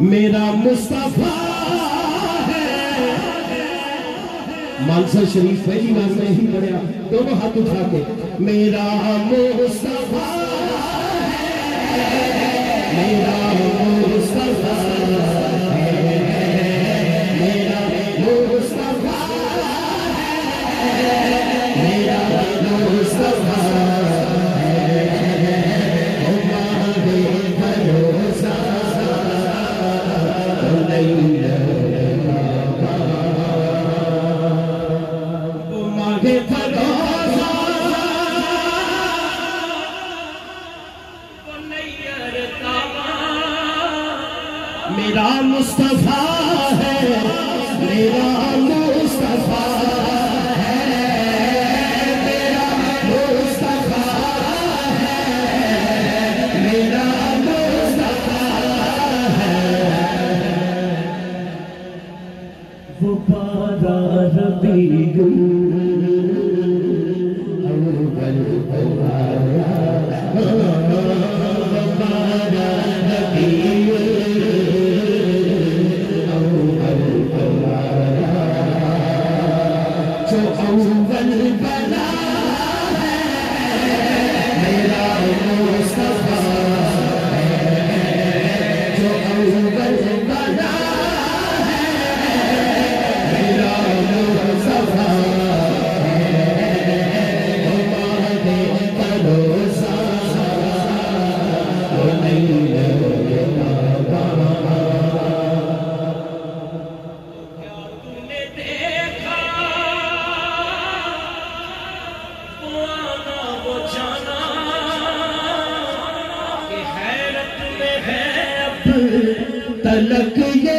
मेरा मुस्तफ़ा है। मानसर शरीफ पहली बार नहीं ही दोनों हाथ उठा के, मेरा मुस्तफ़ा मुस्तफा है हमारे भरोसा मागे तलक ये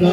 गो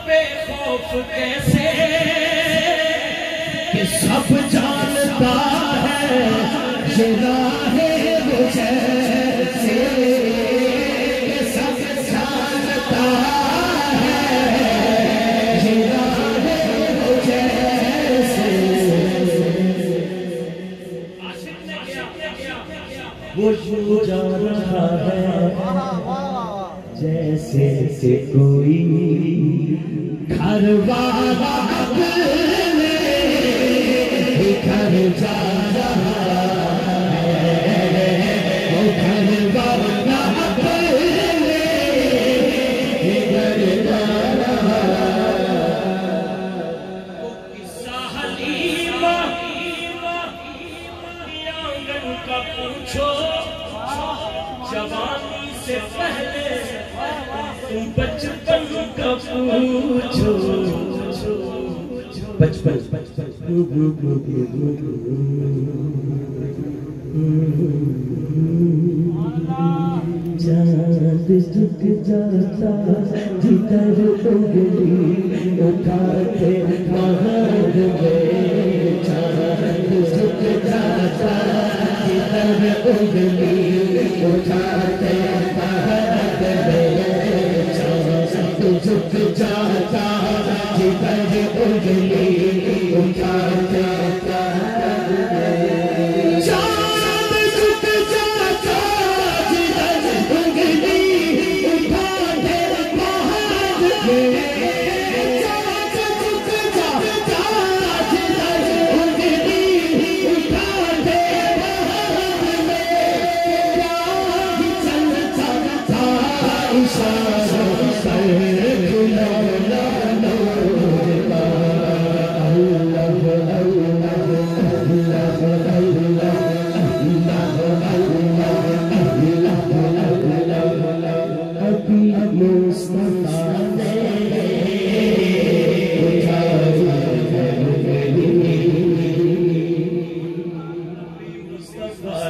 वो बेखौफ कैसे? कि सब जानता है राहे है वो यूँ जा रहा है जैसे से कोई घर वाला अपने घर जा रहा जवानी से पहले बचपन का पूछो। बचपन चाँद झुक जाता, जिधर उंगली उठाते महान में चाँद झुक जाता, जिधर उंगली उठाते चाँद